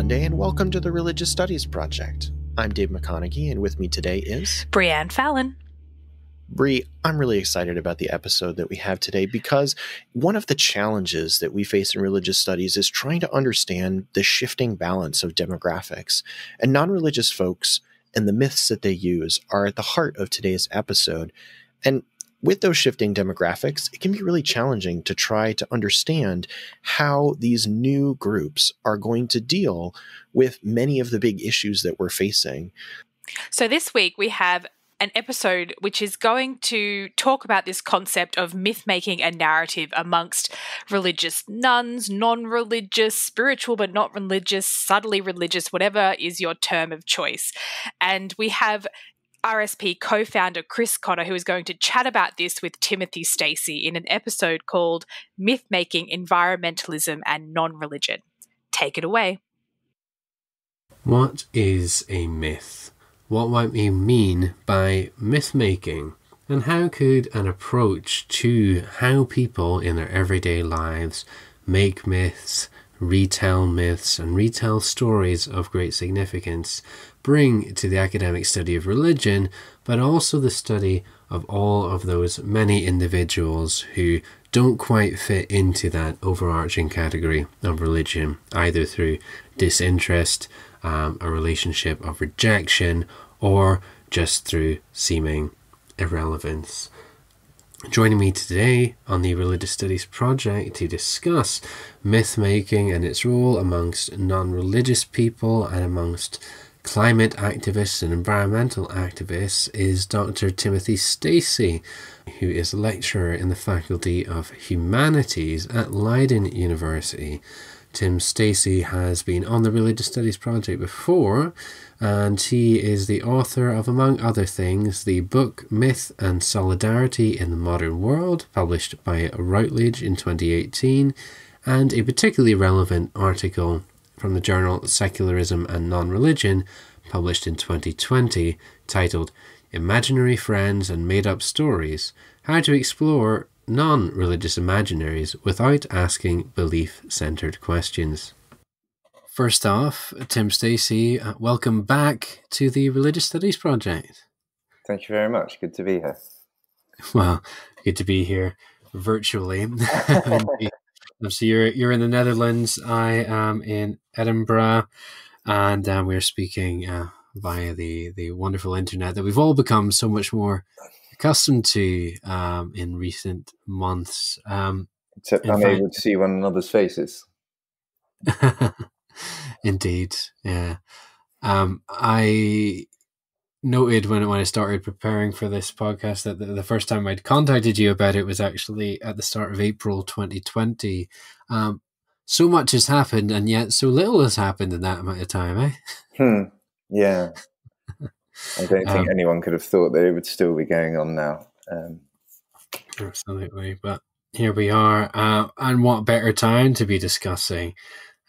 Monday and welcome to the Religious Studies Project. I'm Dave McConeghy, and with me today is Breann Fallon. Bree, I'm really excited about the episode that we have today because one of the challenges that we face in religious studies is trying to understand the shifting balance of demographics. And non religious folks and the myths that they use are at the heart of today's episode. And with those shifting demographics, it can be really challenging to try to understand how these new groups are going to deal with many of the big issues that we're facing. So, this week we have an episode which is going to talk about this concept of myth making a narrative amongst religious nones, non religious, spiritual but not religious, subtly religious, whatever is your term of choice. And we have RSP co founder Chris Cotter, who is going to chat about this with Timothy Stacey in an episode called Myth Making, Environmentalism, and Non Religion. Take it away. What is a myth? What might we mean by myth making? And how could an approach to how people in their everyday lives make myths, retell myths, and retell stories of great significance bring to the academic study of religion, but also the study of all of those many individuals who don't quite fit into that overarching category of religion, either through disinterest, um, a relationship of rejection, or just through seeming irrelevance. Joining me today on the Religious Studies Project to discuss myth making and its role amongst non religious people and amongst climate activists and environmental activists is Dr. Timothy Stacey, who is a lecturer in the Faculty of Humanities at Leiden University. Tim Stacey has been on the Religious Studies Project before, and he is the author of, among other things, the book Myth and Solidarity in the Modern World, published by Routledge in 2018, and a particularly relevant article from the journal Secularism and Non Religion, published in 2020, titled Imaginary Friends and Made Up Stories How to Explore non religious imaginaries without asking belief centered questions. First off, Tim Stacey, uh, welcome back to the Religious Studies Project. Thank you very much. Good to be here. Well, good to be here virtually. so you're you're in the Netherlands. I am in Edinburgh, and um, we're speaking uh, via the the wonderful internet that we've all become so much more accustomed to um, in recent months. Um, Except I'm fact, able to see one another's faces. Indeed, yeah. Um, I noted when when I started preparing for this podcast that the, the, first time I'd contacted you about it was actually at the start of April 2020. Um, so much has happened, and yet so little has happened in that amount of time, eh? Hmm. Yeah. I don't think um, anyone could have thought that it would still be going on now. Um, absolutely, but here we are, uh, and what better time to be discussing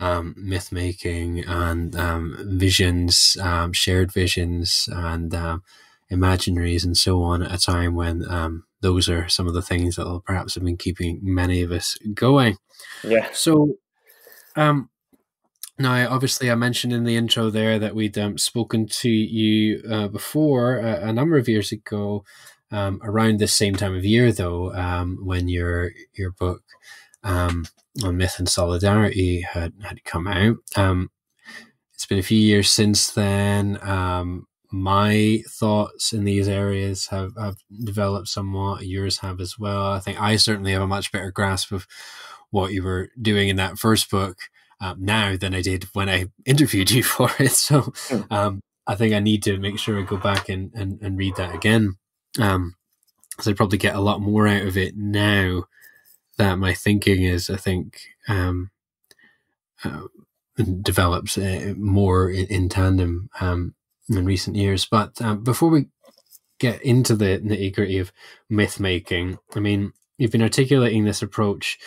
um, myth making and um, visions, um, shared visions, and um, imaginaries, and so on, at a time when um, those are some of the things that will perhaps have been keeping many of us going. Yeah. So, um, now, obviously, I mentioned in the intro there that we'd um, spoken to you uh, before uh, a number of years ago, um, around this same time of year, though, um, when your your book um, on myth and solidarity had had come out. Um, it's been a few years since then. Um, my thoughts in these areas have, have developed somewhat. Yours have as well. I think I certainly have a much better grasp of what you were doing in that first book um, now than I did when I interviewed you for it. So hmm. um, I think I need to make sure I go back and, and, and read that again. Um, so I'd probably get a lot more out of it now that my thinking is, I think, um, uh, develops uh, more in, in tandem um, in recent years. But um, before we get into the nitty gritty of myth making, I mean, you've been articulating this approach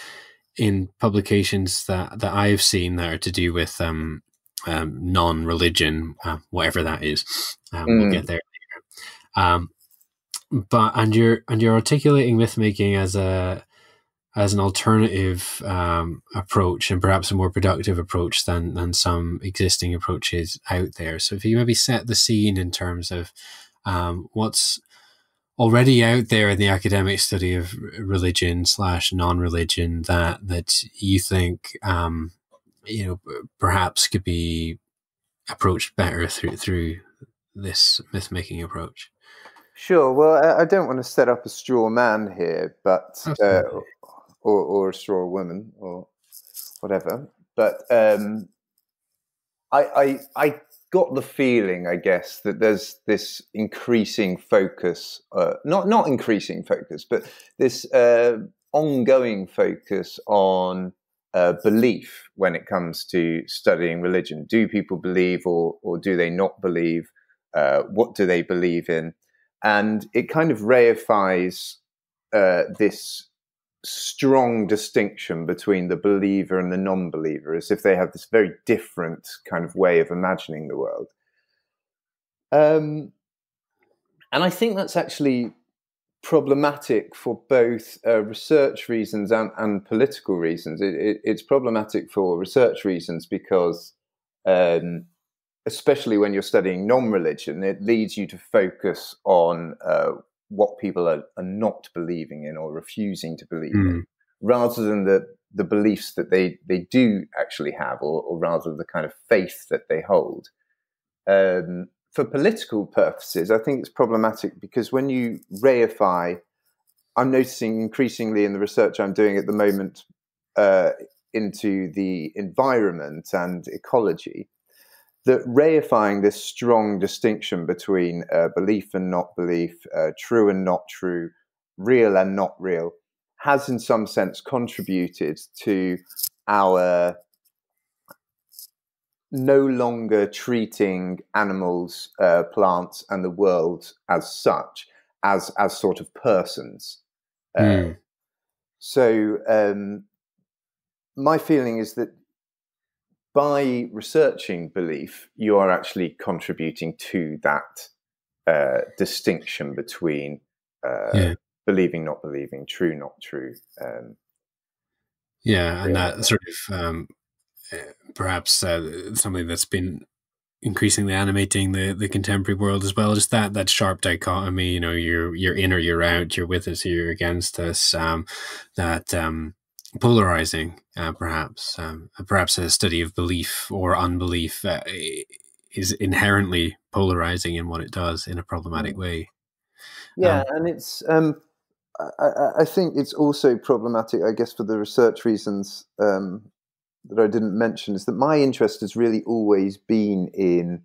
in publications that that I've seen that are to do with um, um, non-religion, uh, whatever that is. Um, mm. We'll get there later. Um, but and you're and you're articulating myth making as a as an alternative um, approach and perhaps a more productive approach than than some existing approaches out there. So if you maybe set the scene in terms of um, what's already out there in the academic study of religion slash non-religion that that you think um, you know perhaps could be approached better through through this myth making approach. Sure. Well, I don't want to set up a straw man here, but uh, or, or a straw woman or whatever. But um, I, I, I got the feeling, I guess, that there's this increasing focus, uh, not not increasing focus, but this uh, ongoing focus on uh, belief when it comes to studying religion. Do people believe, or or do they not believe? Uh, what do they believe in? And it kind of reifies uh, this strong distinction between the believer and the non believer, as if they have this very different kind of way of imagining the world. Um, and I think that's actually problematic for both uh, research reasons and, and political reasons. It, it, it's problematic for research reasons because, um, especially when you're studying non religion, it leads you to focus on uh, what people are, are not believing in or refusing to believe mm. in, rather than the the beliefs that they they do actually have, or, or rather the kind of faith that they hold. Um, for political purposes, I think it's problematic because when you reify, I'm noticing increasingly in the research I'm doing at the moment uh, into the environment and ecology, that reifying this strong distinction between uh, belief and not belief, uh, true and not true, real and not real, has in some sense contributed to our no longer treating animals, uh, plants, and the world as such, as as sort of persons. Mm. So um, my feeling is that by researching belief, you are actually contributing to that uh, distinction between uh, yeah. believing, not believing, true, not true. Um, yeah, and that sort of um, eh, perhaps uh, something that's been increasingly animating the, the contemporary world as well. Just that that sharp dichotomy, you know, you're you're in or you're out, you're with us, you're against us. Um, that um, polarizing, uh, perhaps. Um, perhaps a study of belief or unbelief uh, is inherently polarizing in what it does in a problematic mm. way. Yeah, um, and it's. Um, I, I, think it's also problematic, I guess, for the research reasons um, that I didn't mention. Is that my interest has really always been in.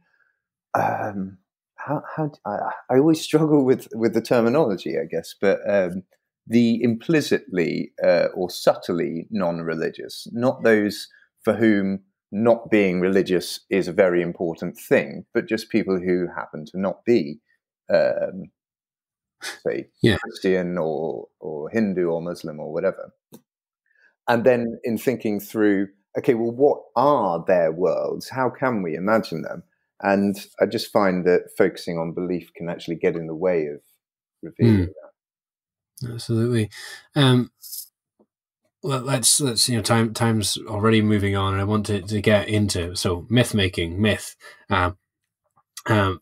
Um, how, how I, I always struggle with with the terminology, I guess, but um, the implicitly uh, or subtly non religious, not those for whom not being religious is a very important thing, but just people who happen to not be, um, say, yeah. Christian or, or Hindu or Muslim or whatever. And then in thinking through, okay, well, what are their worlds? How can we imagine them? And I just find that focusing on belief can actually get in the way of revealing mm. that. Absolutely. Um, let, us let's you know time time's already moving on, and I want to, to get into so myth making myth. Um, um,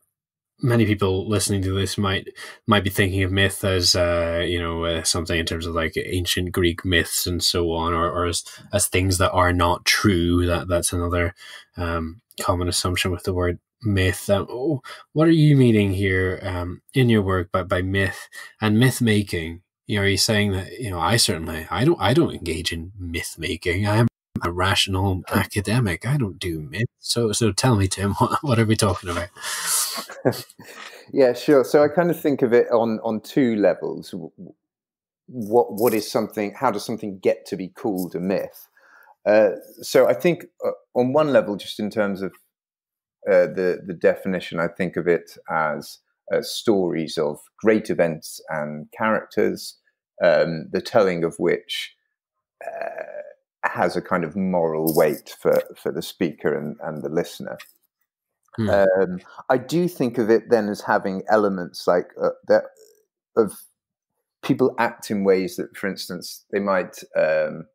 many people listening to this might might be thinking of myth as uh, you know uh, something in terms of like ancient Greek myths and so on, or, or as as things that are not true. That that's another um, common assumption with the word myth. Um, oh, what are you meaning here um, in your work by, by myth and myth making? You know, are you saying that, you know, I certainly, I don't, I don't engage in myth making. I'm a rational academic. I don't do myth. So, so tell me, Tim, what, what are we talking about? yeah, sure. So I kind of think of it on, on two levels. What, what is something, how does something get to be called a myth? Uh, so I think uh, on one level, just in terms of uh, the, the definition, I think of it as uh, stories of great events and characters, um, the telling of which uh, has a kind of moral weight for, for the speaker and, and the listener. Hmm. Um, I do think of it then as having elements like uh, that of people act in ways that, for instance, they might um,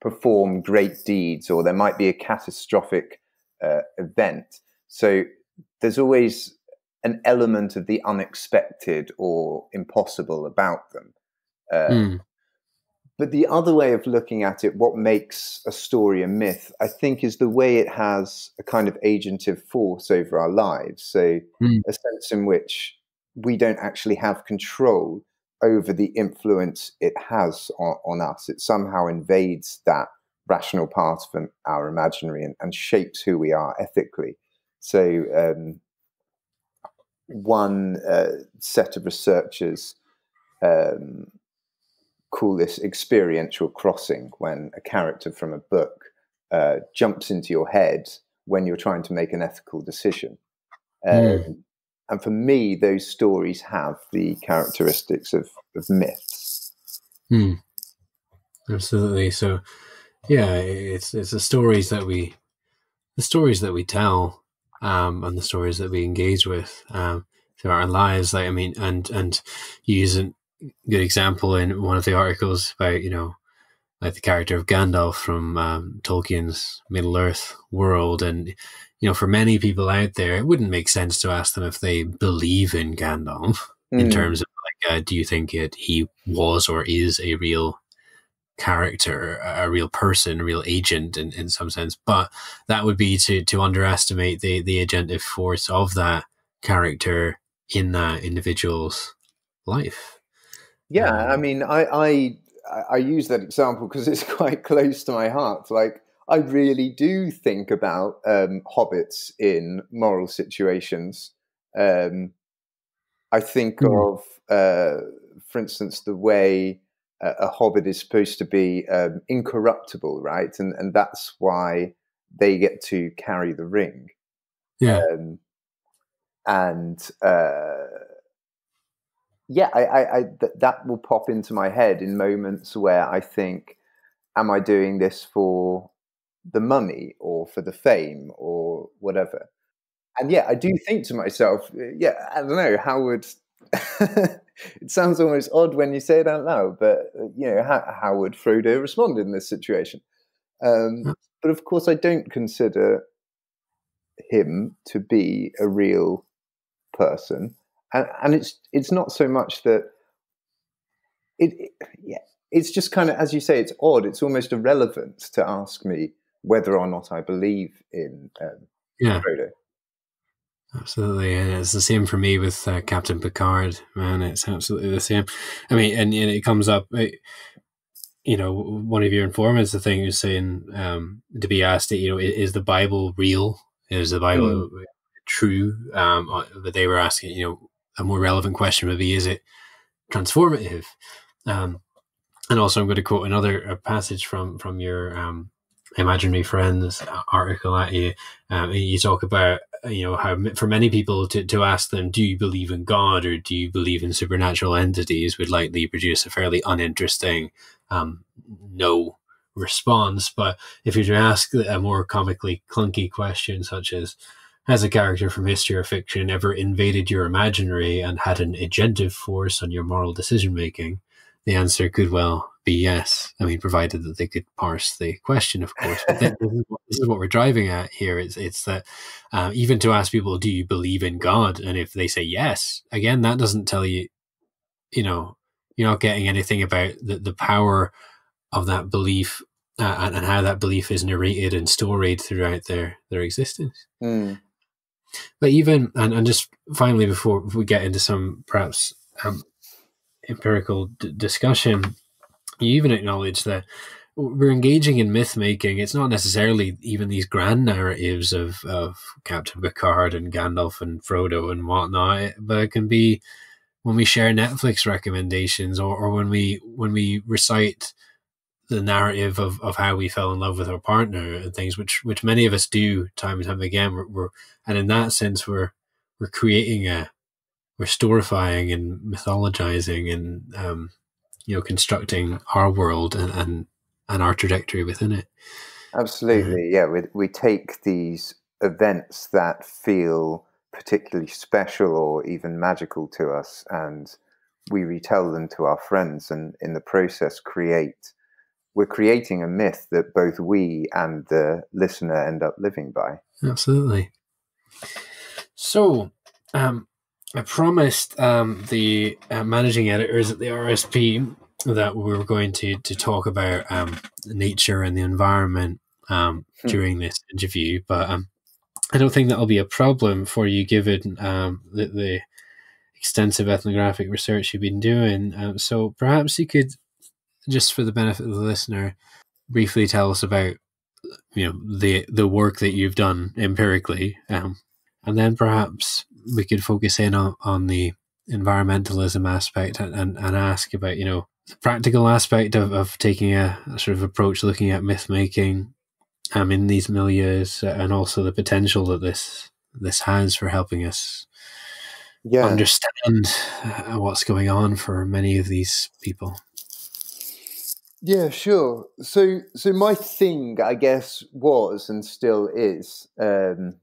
perform great deeds, or there might be a catastrophic uh, event. So there's always an element of the unexpected or impossible about them. Uh, mm. But the other way of looking at it, what makes a story a myth, I think, is the way it has a kind of agentive force over our lives. So, mm. a sense in which we don't actually have control over the influence it has on, on us. It somehow invades that rational part of our imaginary and, and shapes who we are ethically. So, um, one uh, set of researchers um, call this experiential crossing when a character from a book uh, jumps into your head when you're trying to make an ethical decision. Um, mm. And for me, those stories have the characteristics of, of myths. Mm. Absolutely. So, yeah, it's it's the stories that we, the stories that we tell, um, and the stories that we engage with um, through our lives. Like, I mean, and and using good example in one of the articles about you know like the character of Gandalf from um, Tolkien's Middle Earth world, and you know for many people out there, it wouldn't make sense to ask them if they believe in Gandalf mm. in hmm. terms of like, uh, do you think it he was or is a real character, a real person, a real agent in, in some sense. But that would be to to underestimate the the agentive force of that character in that individual's life. Yeah, I um, mean, I I I use that example because it's quite close to my heart. Like, I really do think about um, hobbits in moral situations. Um, I think mm. of, uh, for instance, the way a, hobbit is supposed to be um, incorruptible, right? And and that's why they get to carry the ring. Yeah. Um, and uh, yeah, I, I, I th- that will pop into my head in moments where I think, am I doing this for the money or for the fame or whatever? And yeah, I do think to myself, yeah, I don't know, how would it sounds almost odd when you say it out loud, but you know, how, how would Frodo respond in this situation? Um, but of course, I don't consider him to be a real person and, and it's it's not so much that it, it, yeah it's just kind of as you say it's odd it's almost irrelevant to ask me whether or not I believe in um, yeah Frodo. Absolutely, and it's the same for me with uh, Captain Picard. Man, it's absolutely the same. I mean, and, and it comes up. It, you know, one of your informants, the thing is saying um, to be asked, you know, is the Bible real? Is the Bible mm. true? Um, uh, but they were asking, you know, a more relevant question would be: Is it transformative? Um, and also, I'm going to quote another passage from from your um, imaginary friends article at you. Um, you talk about you know how for many people to, to ask them, do you believe in God or do you believe in supernatural entities, would likely produce a fairly uninteresting um, no response. But if you were to ask a more comically clunky question such as has a character from history or fiction ever invaded your imaginary and had an agentive force on your moral decision making? The answer could well be yes. I mean, provided that they could parse the question, of course. But this, is what, this, is what, we're driving at here. It's, it's that uh, even to ask people, do you believe in God? And if they say yes, again, that doesn't tell you, you know, you're not getting anything about the, the power of that belief uh, and, and, how that belief is narrated and storied throughout their, their existence. Mm. But even and, and just finally before we get into some perhaps um, empirical d- discussion, you even acknowledge that we're engaging in myth making. It's not necessarily even these grand narratives of, of Captain Picard and Gandalf and Frodo and whatnot, but it can be when we share Netflix recommendations or, or when we when we recite the narrative of, of how we fell in love with our partner and things, which which many of us do time and time again. We're, we're and in that sense, we're we're creating a storifying and mythologizing and um, you know constructing our world and, and and our trajectory within it. Absolutely, yeah. We we take these events that feel particularly special or even magical to us, and we retell them to our friends, and in the process, create we're creating a myth that both we and the listener end up living by. Absolutely. So, um, I promised um, the uh, managing editors at the RSP that we were going to to talk about um, nature and the environment um, hmm. during this interview, but um, I don't think that'll be a problem for you, given um, the, the, extensive ethnographic research you've been doing. Um, so perhaps you could, just for the benefit of the listener, briefly tell us about you know the the work that you've done empirically, um, and then perhaps we could focus in on, on the environmentalism aspect and, and, and ask about you know the practical aspect of, of taking a, a sort of approach looking at myth making um, in these milieus, uh, and also the potential that this this has for helping us yeah. understand uh, what's going on for many of these people. Yeah, sure. So, so my thing, I guess, was and still is um,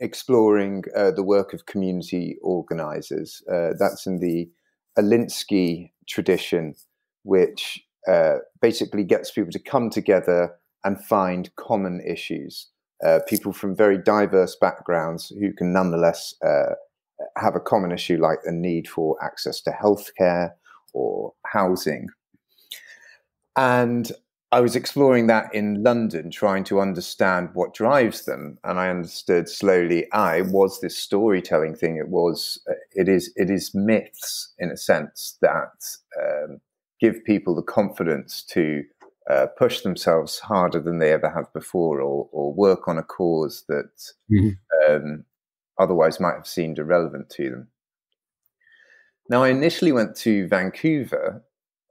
exploring uh, the work of community organizers. Uh, that's in the Alinsky tradition, which uh, basically gets people to come together and find common issues. Uh, people from very diverse backgrounds who can nonetheless uh, have a common issue like the need for access to healthcare or housing. And I was exploring that in London, trying to understand what drives them, and I understood slowly. I was this storytelling thing. It was, uh, it is, it is myths in a sense that um, give people the confidence to uh, push themselves harder than they ever have before, or, or work on a cause that mm-hmm. um, otherwise might have seemed irrelevant to them. Now, I initially went to Vancouver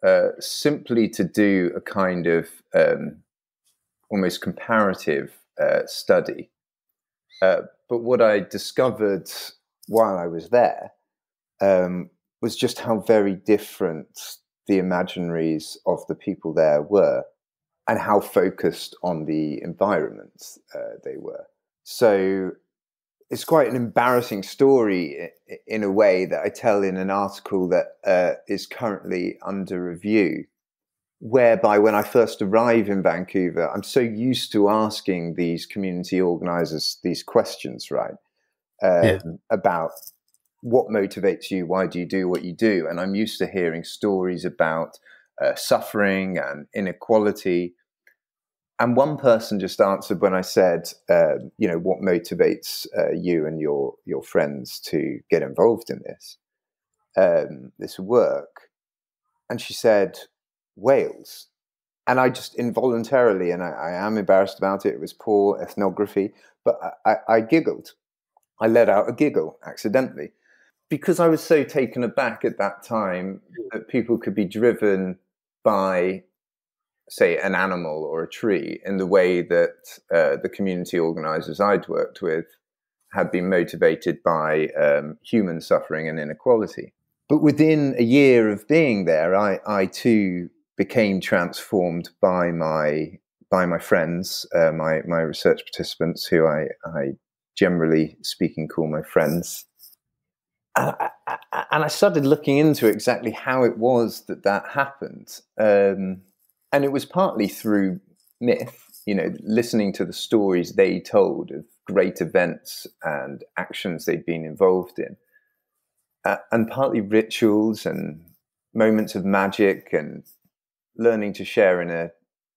uh, simply to do a kind of um, almost comparative uh, study. Uh, but what I discovered while I was there um, was just how very different the imaginaries of the people there were and how focused on the environment uh, they were. So it's quite an embarrassing story in a way that I tell in an article that uh, is currently under review. Whereby, when I first arrive in Vancouver, I'm so used to asking these community organizers these questions, right? Um, yeah. About what motivates you, why do you do what you do? And I'm used to hearing stories about uh, suffering and inequality and one person just answered when I said, uh, you know, what motivates uh, you and your your friends to get involved in this um, this work, and she said whales, and I just involuntarily, and I, I, am embarrassed about it. It was poor ethnography, but I, I, I giggled. I let out a giggle accidentally because I was so taken aback at that time that people could be driven by say, an animal or a tree in the way that uh, the community organizers I'd worked with had been motivated by um, human suffering and inequality. But within a year of being there, I, I too became transformed by my by my friends, uh, my my research participants, who I, I generally speaking call my friends. And I, and I started looking into exactly how it was that that happened. Um, and it was partly through myth, you know, listening to the stories they told of great events and actions they'd been involved in, uh, and partly rituals and moments of magic and learning to share in a,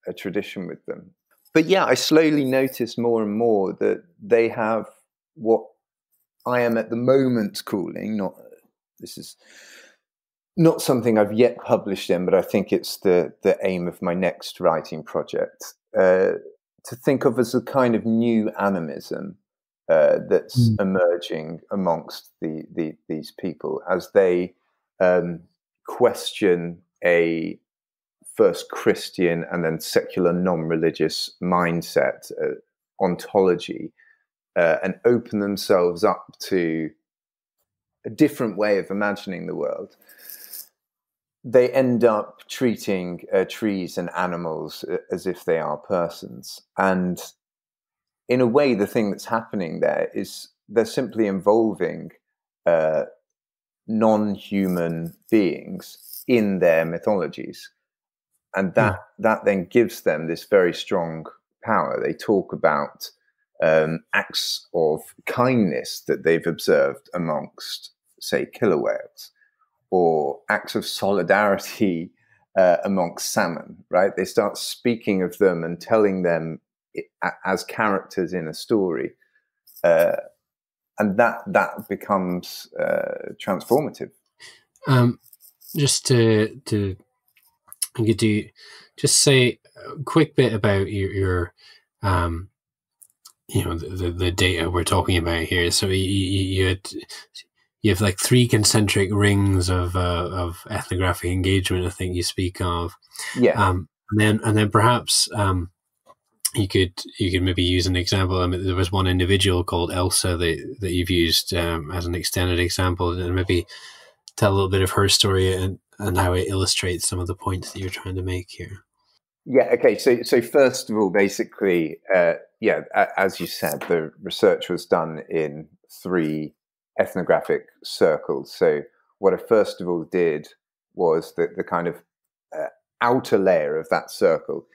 a tradition with them. But yeah, I slowly noticed more and more that they have what I am at the moment calling, not this is not something I've yet published in, but I think it's the the aim of my next writing project uh, to think of as a kind of new animism uh, that's mm. emerging amongst the, the, these people as they um, question a first Christian and then secular non-religious mindset uh, ontology uh, and open themselves up to a different way of imagining the world they end up treating uh, trees and animals uh, as if they are persons. And in a way, the thing that's happening there is they're simply involving uh, non-human beings in their mythologies, and that mm. that then gives them this very strong power. They talk about um, acts of kindness that they've observed amongst, say, killer whales, or acts of solidarity uh, amongst salmon. Right? They start speaking of them and telling them as characters in a story. Uh, and that that becomes uh, transformative. Um, just to to you do just say a quick bit about your, your um, you know the, the data we're talking about here. So you, you, had, you have like three concentric rings of uh, of ethnographic engagement. I think you speak of. Yeah. Um, and then and then perhaps um, you could you could maybe use an example. I mean, there was one individual called Elsa that that you've used um, as an extended example, and maybe tell a little bit of her story and and how it illustrates some of the points that you're trying to make here. Yeah. Okay. So so first of all, basically, uh, yeah, as you said, the research was done in three ethnographic circles. So what I first of all did was that the kind of uh, outer layer of that circle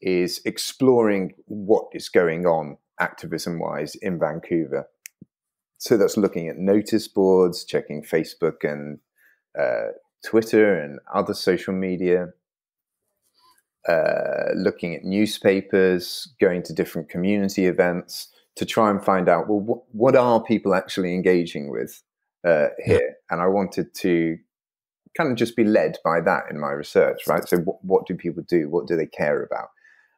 is exploring what is going on activism wise in Vancouver. So that's looking at notice boards, checking Facebook and uh, Twitter and other social media, uh, looking at newspapers, going to different community events to try and find out well, what, what are people actually engaging with uh, here? Yeah. And I wanted to kind of just be led by that in my research, right? So, what, what do people do? What do they care about?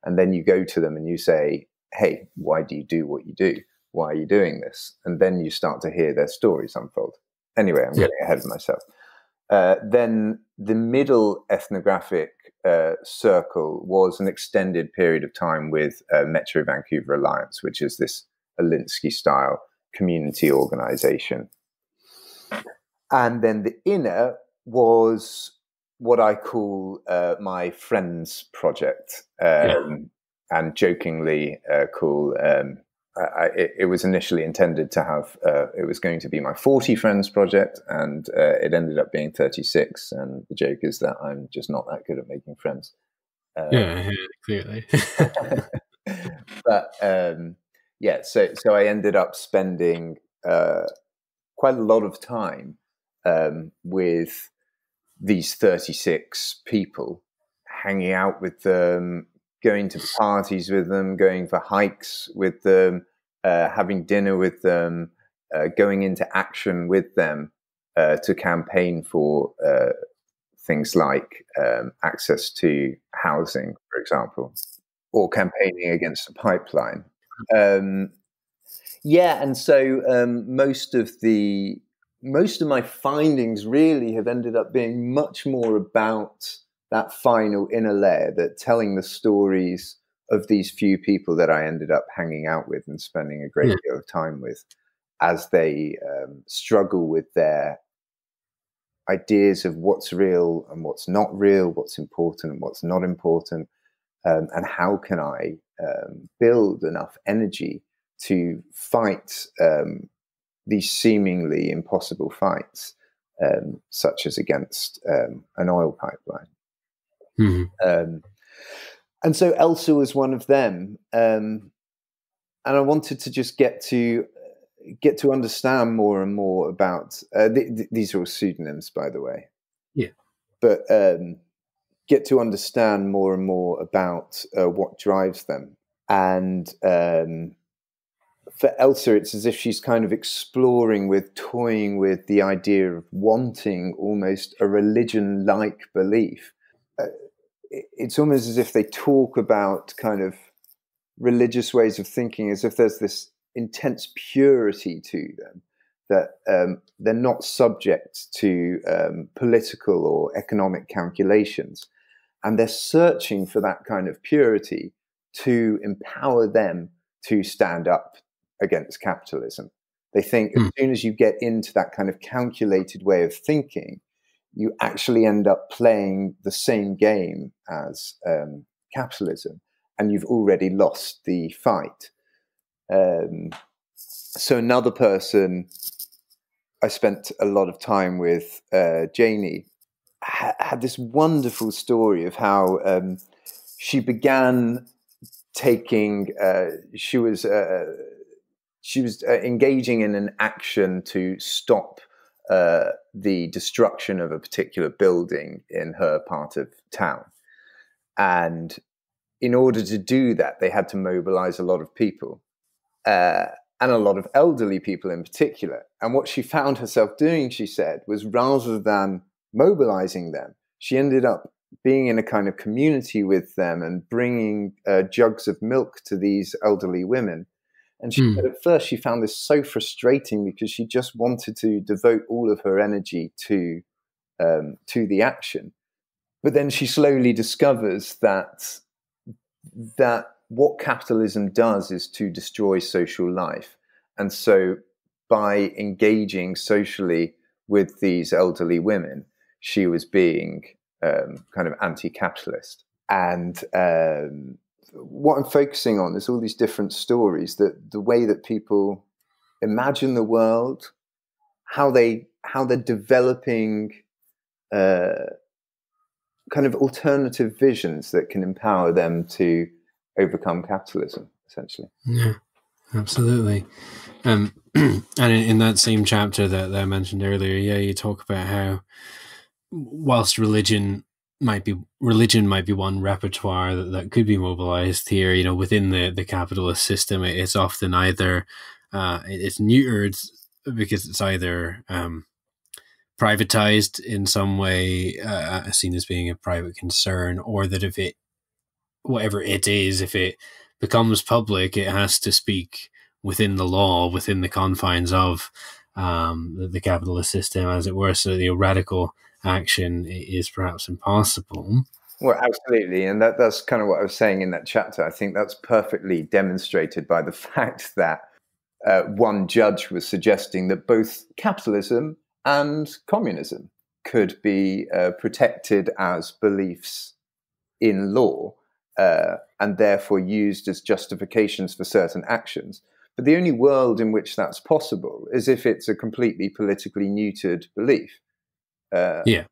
and then you go to them and you say, "Hey, why do you do what you do? Why are you doing this?" And then you start to hear their stories unfold. Anyway, I'm yeah. getting ahead of myself. Uh, then the middle ethnographic uh, circle was an extended period of time with uh, Metro Vancouver Alliance, which is this Alinsky style community organization. And then the inner was what I call uh, my friends project, um, yeah. and jokingly uh, call. Um, I, it, it, was initially intended to have. Uh, it was going to be my forty friends project, and uh, it ended up being thirty six. And the joke is that I'm just not that good at making friends. Um, yeah, clearly. but um, yeah, so so I ended up spending uh, quite a lot of time um, with these 36 people, hanging out with them, going to parties with them, going for hikes with them, uh, having dinner with them, uh, going into action with them uh, to campaign for uh, things like um, access to housing, for example, or campaigning against a pipeline. Um, yeah, and so um, most of the most of my findings really have ended up being much more about that final inner layer that telling the stories of these few people that I ended up hanging out with and spending a great yeah. deal of time with as they um, struggle with their ideas of what's real and what's not real, what's important and what's not important, um, and how can I um, build enough energy to fight um, these seemingly impossible fights, um, such as against um, an oil pipeline. Mm-hmm. Um, and so Elsa was one of them, um, and I wanted to just get to get to understand more and more about. Uh, th- th- these are all pseudonyms, by the way. Yeah, but um, get to understand more and more about uh, what drives them and um, for Elsa, it's as if she's kind of exploring with, toying with the idea of wanting almost a religion like belief. It's almost as if they talk about kind of religious ways of thinking as if there's this intense purity to them that um, they're not subject to um, political or economic calculations. And they're searching for that kind of purity to empower them to stand up against capitalism. They think mm. as soon as you get into that kind of calculated way of thinking, you actually end up playing the same game as um, capitalism, and you've already lost the fight. Um, so another person I spent a lot of time with uh, Janie ha- had this wonderful story of how um, she began taking. Uh, she was uh, she was uh, engaging in an action to stop uh, the destruction of a particular building in her part of town, and in order to do that, they had to mobilize a lot of people. Uh, and a lot of elderly people in particular. And what she found herself doing, she said, was rather than mobilizing them, she ended up being in a kind of community with them and bringing uh, jugs of milk to these elderly women. And she mm. said at first she found this so frustrating because she just wanted to devote all of her energy to um, to the action. But then she slowly discovers that that what capitalism does is to destroy social life. And so by engaging socially with these elderly women, she was being um, kind of anti-capitalist. And um, what I'm focusing on is all these different stories that the way that people imagine the world, how they how they're developing uh, kind of alternative visions that can empower them to overcome capitalism, essentially. Yeah, absolutely. Um, and in, in, that same chapter that, that I mentioned earlier, yeah, you talk about how whilst religion might be religion might be one repertoire that, that could be mobilized here you know within the the capitalist system. It's often either uh, it's neutered because it's either um, privatized in some way uh, seen as being a private concern or that if it whatever it is if it becomes public it has to speak within the law within the confines of um, the, the capitalist system as it were. So the radical action is perhaps impossible. Well, absolutely. And that, that's kind of what I was saying in that chapter. I think that's perfectly demonstrated by the fact that uh, one judge was suggesting that both capitalism and communism could be uh, protected as beliefs in law uh, and therefore used as justifications for certain actions. But the only world in which that's possible is if it's a completely politically neutered belief. Uh, yeah,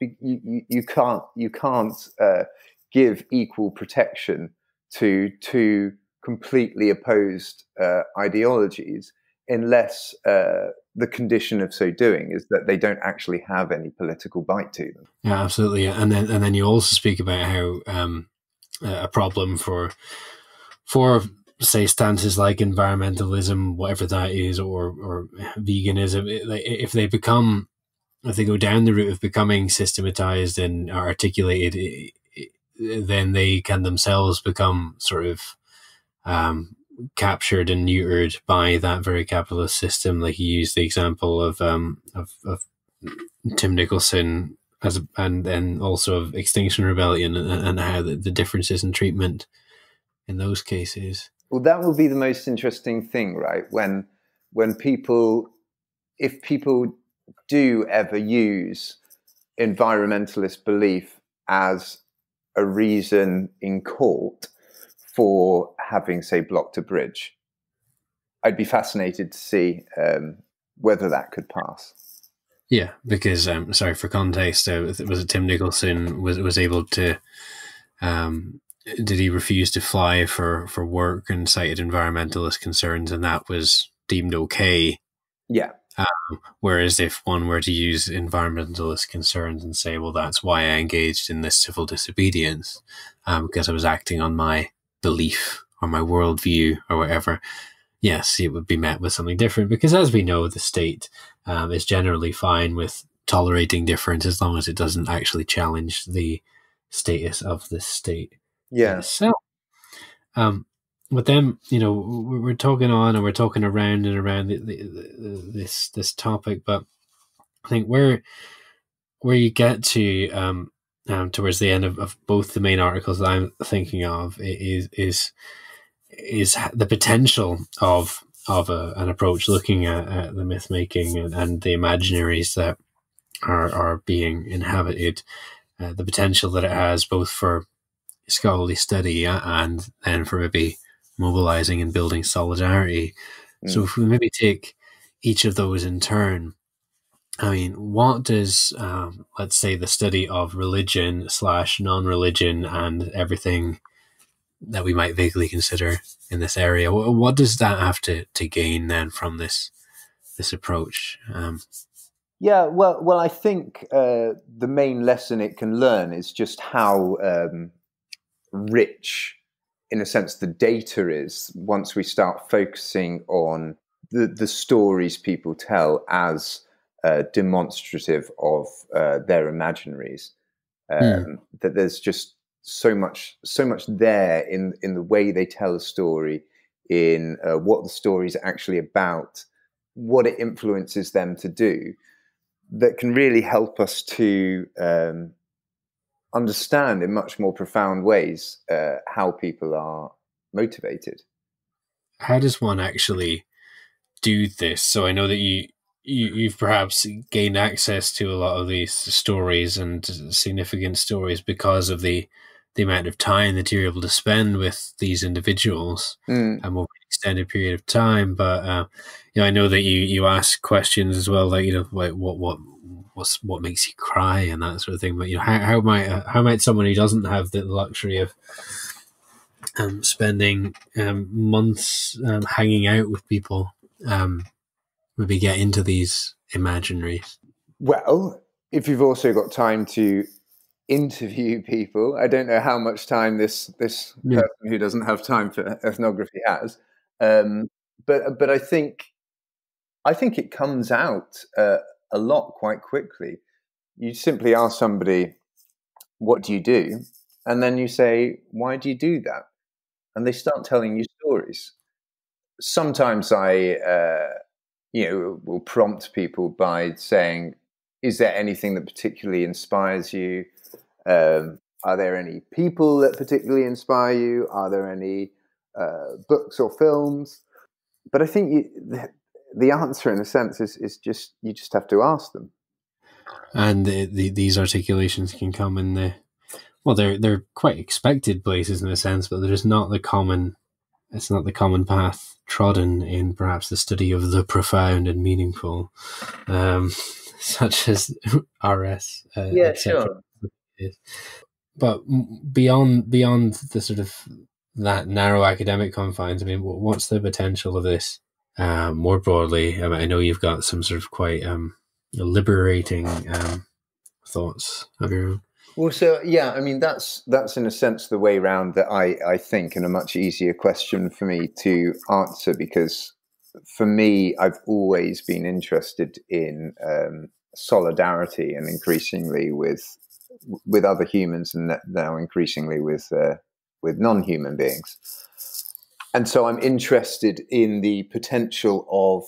you, you, you can't you can't uh, give equal protection to two completely opposed uh, ideologies unless uh, the condition of so doing is that they don't actually have any political bite to them. Yeah, absolutely. And then and then you also speak about how um, a problem for for say stances like environmentalism, whatever that is, or or veganism, if they become if they go down the route of becoming systematized and articulated, then they can themselves become sort of um, captured and neutered by that very capitalist system. Like you used the example of um, of, of Tim Nicholson as a, and then also of Extinction Rebellion and, and how the, the differences in treatment in those cases. Well, that will be the most interesting thing, right? When when people, if people do ever use environmentalist belief as a reason in court for having, say, blocked a bridge. I'd be fascinated to see um, whether that could pass. Yeah, because um, sorry for context, uh, was it Tim Nicholson was was able to? Um, did he refuse to fly for for work and cited environmentalist concerns, and that was deemed okay? Yeah, um, whereas if one were to use environmentalist concerns and say, well, that's why I engaged in this civil disobedience, um, because I was acting on my belief or my worldview or whatever, yes, it would be met with something different. Because as we know, the state um, is generally fine with tolerating difference as long as it doesn't actually challenge the status of the state yeah. itself. Um, but them, you know we're talking on and we're talking around and around the, the, the, this this topic but i think where where you get to um, um towards the end of, of both the main articles that i'm thinking of is is is the potential of of a, an approach looking at, at the myth making and, and, the imaginaries that are are being inhabited uh, the potential that it has both for scholarly study and then for maybe mobilizing and building solidarity. Mm. So if we maybe take each of those in turn, I mean, what does, um, let's say, the study of religion slash non religion and everything that we might vaguely consider in this area, what, what, does that have to, to gain then from this this approach? Um, yeah, well, well, I think uh, the main lesson it can learn is just how um, rich, in a sense, the data is once we start focusing on the the stories people tell as uh, demonstrative of uh, their imaginaries. Hmm. Um, mm. That there's just so much, so much there in in the way they tell a story, in uh, what the story is actually about, what it influences them to do, that can really help us to um, understand in much more profound ways uh, how people are motivated. How does one actually do this? So I know that you you, have perhaps gained access to a lot of these stories and significant stories because of the the amount of time that you're able to spend with these individuals mm. and over an extended period of time. But uh, you know, I know that you you ask questions as well, like you know, like what what what's what makes you cry and that sort of thing. But you know, how how might uh, how might someone who doesn't have the luxury of um, spending um, months um, hanging out with people um, maybe get into these imaginaries? Well, if you've also got time to interview people, I don't know how much time this this yeah. person who doesn't have time for ethnography has, um, but but I think I think it comes out uh, a lot quite quickly. You simply ask somebody, "What do you do?" and then you say, "Why do you do that?" and they start telling you stories. Sometimes I. Uh, you know, will prompt people by saying, "Is there anything that particularly inspires you? Um, are there any people that particularly inspire you? Are there any uh, books or films?" But I think you, the, the, answer, in a sense, is is just you just have to ask them. And the, the, these articulations can come in the well, they're they're quite expected places in a sense, but they're just not the common. It's not the common path trodden in perhaps the study of the profound and meaningful, um, such as RS. Uh, yeah, sure. But beyond beyond the sort of that narrow academic confines, I mean, what's the potential of this uh, more broadly? I, mean, I know you've got some sort of quite um, liberating um, thoughts of your own. Well, so yeah, I mean that's that's in a sense the way round that I I think, and a much easier question for me to answer because for me, I've always been interested in um, solidarity, and increasingly with with other humans, and now increasingly with uh, with non-human beings. And so I'm interested in the potential of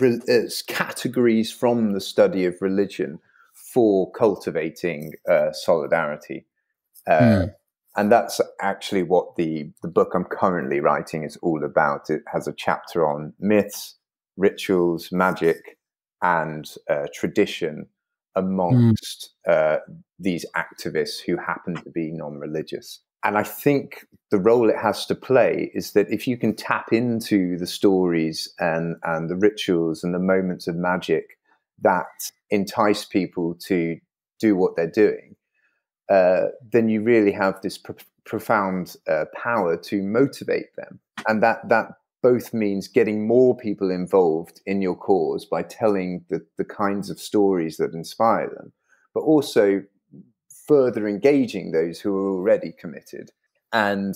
uh, categories from the study of religion for cultivating uh, solidarity. Uh, mm. And that's actually what the, the book I'm currently writing is all about. It has a chapter on myths, rituals, magic, and uh, tradition amongst mm. these activists who happen to be non religious. And I think the role it has to play is that if you can tap into the stories and, and the rituals and the moments of magic that entice people to do what they're doing, uh, then you really have this pro- profound uh, power to motivate them, and that that both means getting more people involved in your cause by telling the, the kinds of stories that inspire them, but also further engaging those who are already committed. And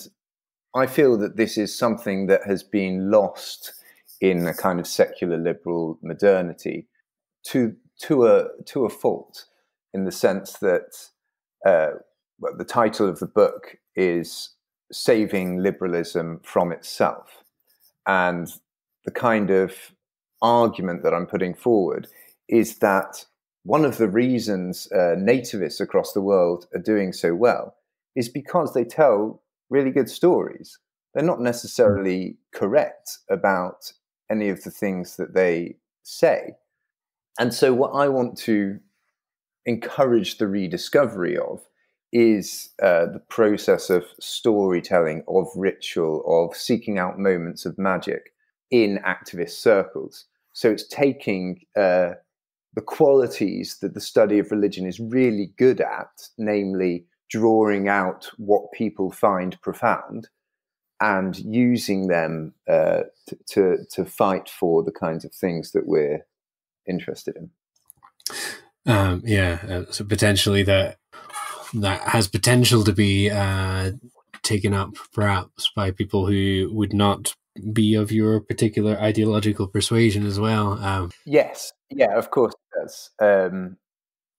I feel that this is something that has been lost in a kind of secular liberal modernity to to a to a fault in the sense that uh, the title of the book is saving liberalism from itself and the kind of argument that i'm putting forward is that one of the reasons uh, nativists across the world are doing so well is because they tell really good stories they're not necessarily correct about any of the things that they say and so, what I want to encourage the rediscovery of is uh, the process of storytelling, of ritual, of seeking out moments of magic in activist circles. So, it's taking uh, the qualities that the study of religion is really good at, namely drawing out what people find profound and using them uh, to, to, to fight for the kinds of things that we're interested in. Um, yeah, uh, so potentially that that has potential to be uh, taken up perhaps by people who would not be of your particular ideological persuasion as well. Um, yes, yeah, of course does. Um,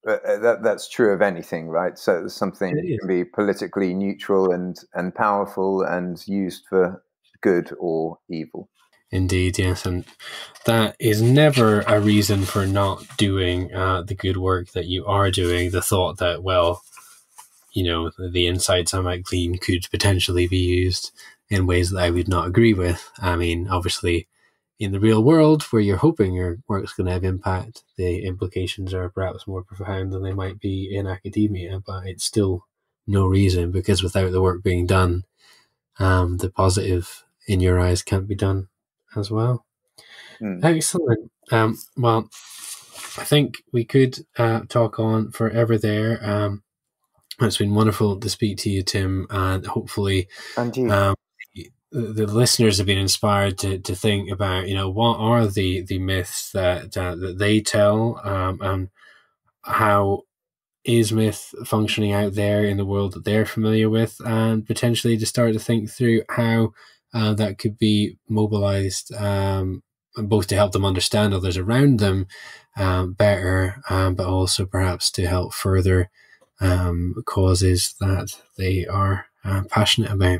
uh, that that's true of anything, right? So something can be politically neutral and and powerful and used for good or evil. Indeed, yes, and that is never a reason for not doing uh, the good work that you are doing. The thought that, well, you know, the insights I might glean could potentially be used in ways that I would not agree with. I mean, obviously, in the real world where you're hoping your work's going to have impact, the implications are perhaps more profound than they might be in academia, but it's still no reason because without the work being done, um, the positive in your eyes can't be done as well. Mm. Excellent. Um, well, I think we could uh, talk on forever there. Um, it's been wonderful to speak to you, Tim, and hopefully, and you. Um, the listeners have been inspired to, to think about you know what are the the myths that that they tell um, and how is myth functioning out there in the world that they're familiar with and potentially to start to think through how uh, that could be mobilized um, both to help them understand others around them um, better um, but also perhaps to help further um, causes that they are uh, passionate about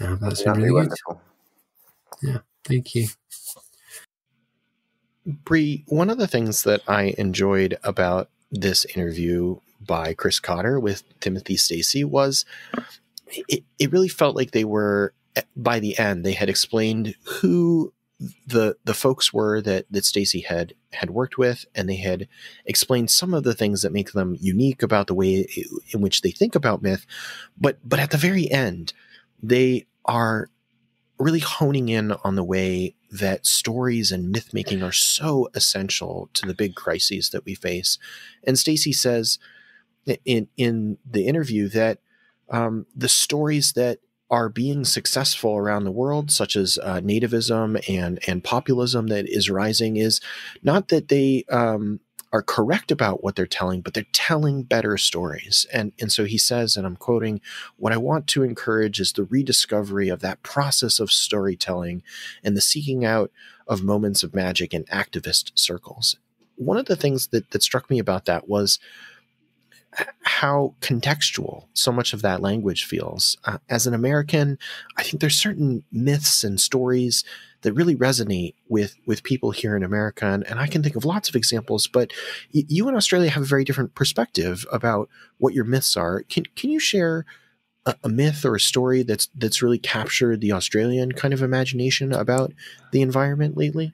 yeah, that's really wonderful. Good. Yeah, thank you. Bree, one of the things that I enjoyed about this interview by Chris Cotter with Timothy Stacey was it, it really felt like they were by the end they had explained who the the folks were that that Stacey had had worked with, and they had explained some of the things that make them unique about the way in which they think about myth. But but at the very end, they are really honing in on the way that stories and myth making are so essential to the big crises that we face. And Stacey says in in the interview that um, the stories that are being successful around the world, such as uh, nativism and and populism that is rising, is not that they um, are correct about what they're telling, but they're telling better stories. And, and so he says, and I'm quoting, what I want to encourage is the rediscovery of that process of storytelling and the seeking out of moments of magic in activist circles. One of the things that, that struck me about that was how contextual so much of that language feels. Uh, as an American, I think there's certain myths and stories that really resonate with with people here in America, and, and I can think of lots of examples. But you in Australia have a very different perspective about what your myths are. Can can you share a, a myth or a story that's that's really captured the Australian kind of imagination about the environment lately?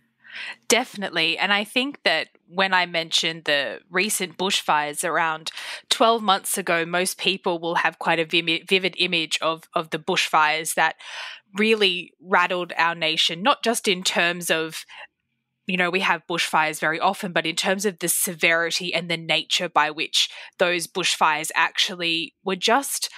Definitely. And I think that when I mentioned the recent bushfires around 12 months ago, most people will have quite a vivid image of, of the bushfires that really rattled our nation, not just in terms of you know, we have bushfires very often, but in terms of the severity and the nature by which those bushfires actually were just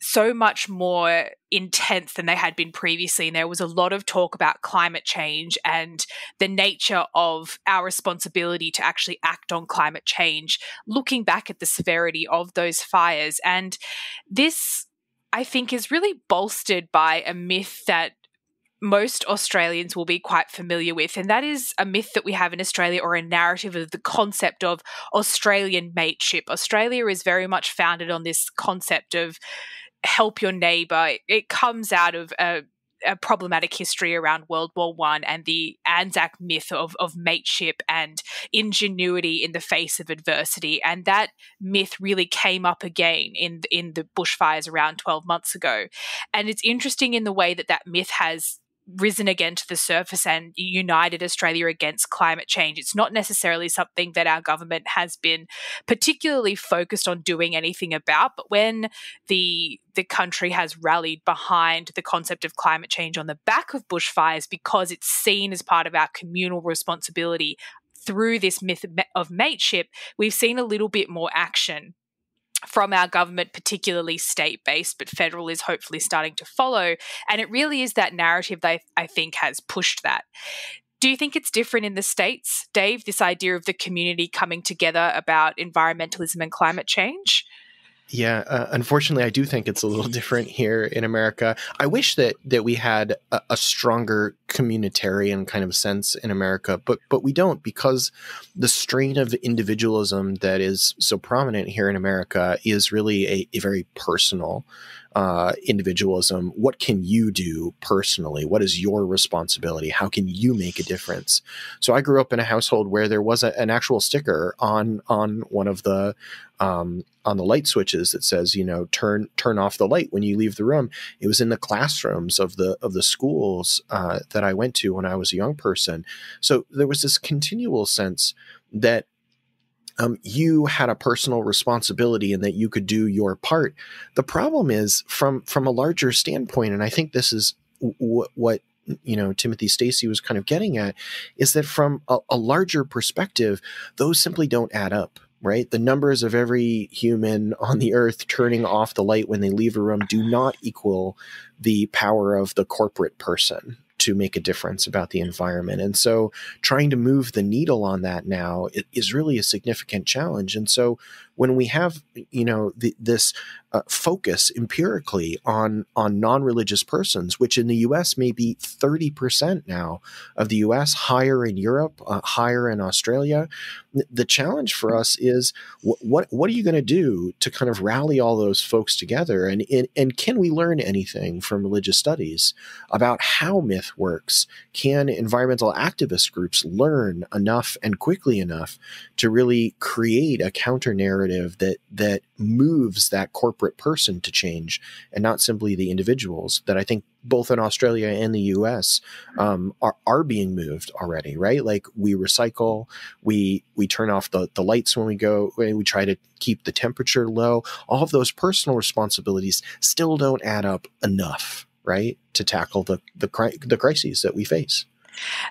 so much more intense than they had been previously. And there was a lot of talk about climate change and the nature of our responsibility to actually act on climate change, looking back at the severity of those fires. And this I think is really bolstered by a myth that most Australians will be quite familiar with, and that is a myth that we have in Australia or a narrative of the concept of Australian mateship. Australia is very much founded on this concept of help your neighbor. It comes out of a a problematic history around World War One and the Anzac myth of, of mateship and ingenuity in the face of adversity. And that myth really came up again in in the bushfires around 12 months ago. And it's interesting in the way that that myth has risen again to the surface and united Australia against climate change. It's not necessarily something that our government has been particularly focused on doing anything about, but when the the country has rallied behind the concept of climate change on the back of bushfires because it's seen as part of our communal responsibility through this myth of mateship, we've seen a little bit more action from our government, particularly state based, but federal is hopefully starting to follow. And it really is that narrative that I think has pushed that. Do you think it's different in the States, Dave, this idea of the community coming together about environmentalism and climate change? Yeah, uh, unfortunately, I do think it's a little different here in America. I wish that that we had a, a, stronger communitarian kind of sense in America, but but we don't because the strain of individualism that is so prominent here in America is really a, a very personal uh, individualism. What can you do personally? What is your responsibility? How can you make a difference? So I grew up in a household where there was a, an actual sticker on on one of the um, on the light switches that says, you know, turn turn off the light when you leave the room. It was in the classrooms of the of the schools uh, that I went to when I was a young person. So there was this continual sense that um, you had a personal responsibility and that you could do your part. The problem is from from a larger standpoint, and I think this is w- what you know Timothy Stacey was kind of getting at, is that from a, a larger perspective, those simply don't add up right? The numbers of every human on the earth turning off the light when they leave a room do not equal the power of the corporate person to make a difference about the environment. And so trying to move the needle on that now is really a significant challenge. And so when we have, you know, the, this uh, focus empirically on on non-religious persons, which in the U.S. may be 30% now of the U.S., higher in Europe, uh, higher in Australia. The challenge for us is wh- what what are you going to do to kind of rally all those folks together, and, and and can we learn anything from religious studies about how myth works? Can environmental activist groups learn enough and quickly enough to really create a counter narrative that that moves that corporate person to change and not simply the individuals that I think both in Australia and the US um, are, are being moved already, right? Like we recycle, we we turn off the, the lights when we go, we try to keep the temperature low. All of those personal responsibilities still don't add up enough, right? To tackle the the, the crises that we face.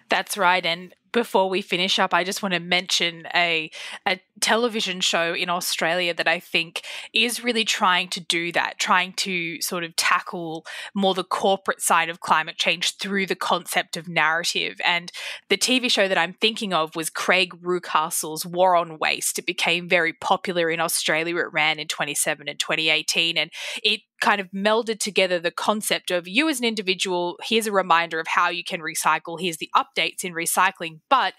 That's right. And before we finish up, I just want to mention a, a television show in Australia that I think is really trying to do that, trying to sort of tackle more the corporate side of climate change through the concept of narrative. And the TV show that I'm thinking of was Craig Reucassel's War on Waste. It became very popular in Australia. It ran in 27 and 2018, and it kind of melded together the concept of you as an individual. Here's a reminder of how you can recycle. Here's the updates in recycling. But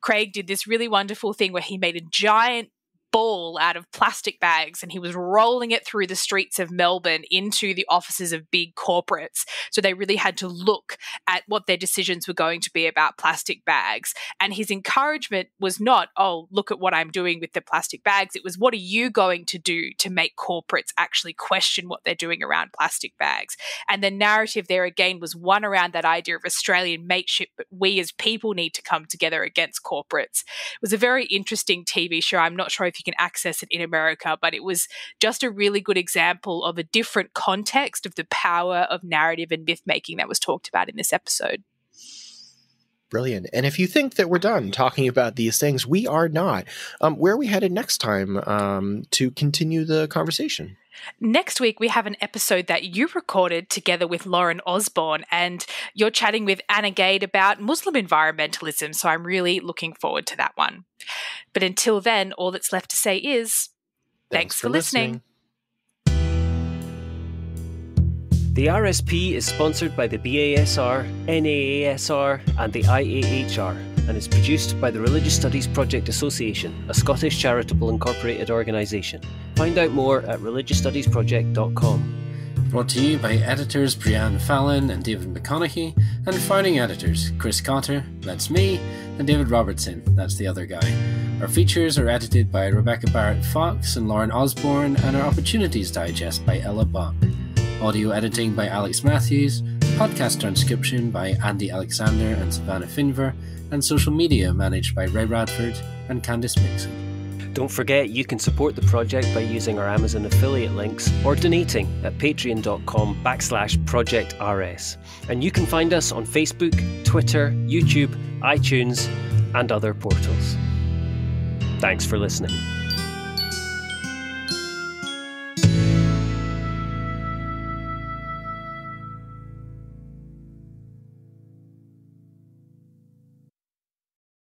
Craig did this really wonderful thing where he made a giant ball out of plastic bags and he was rolling it through the streets of Melbourne into the offices of big corporates. So they really had to look at what their decisions were going to be about plastic bags. And his encouragement was not, oh, look at what I'm doing with the plastic bags. It was, what are you going to do to make corporates actually question what they're doing around plastic bags? And the narrative there again was one around that idea of Australian mateship, but we as people need to come together against corporates. It was a very interesting TV show. I'm not sure if you can access it in America, but it was just a really good example of a different context of the power of narrative and myth making that was talked about in this episode. Brilliant. And if you think that we're done talking about these things, we are not. Um, where are we headed next time um, to continue the conversation? Next week, we have an episode that you recorded together with Lauren Osborne, and you're chatting with Anna Gade about Muslim environmentalism. So I'm really looking forward to that one. But until then, all that's left to say is thanks, thanks for, listening. listening. The RSP is sponsored by the BASR, NAASR, and the IAHR and is produced by the Religious Studies Project Association, a Scottish charitable incorporated organisation. Find out more at religiousstudiesproject.com. Brought to you by editors Breann Fallon and David McConeghy, and founding editors Chris Cotter, that's me, and David Robertson, that's the other guy. Our features are edited by Rebecca Barrett Fox and Lauren Osborne, and our Opportunities Digest by Ella Bach. Audio editing by Alex Matthews, podcast transcription by Andy Alexander and Savannah Finver, and social media managed by Ray Radford and Candice Mixon. Don't forget you can support the project by using our Amazon affiliate links or donating at patreon.com backslash projectrs. And you can find us on Facebook, Twitter, YouTube, iTunes, and other portals. Thanks for listening.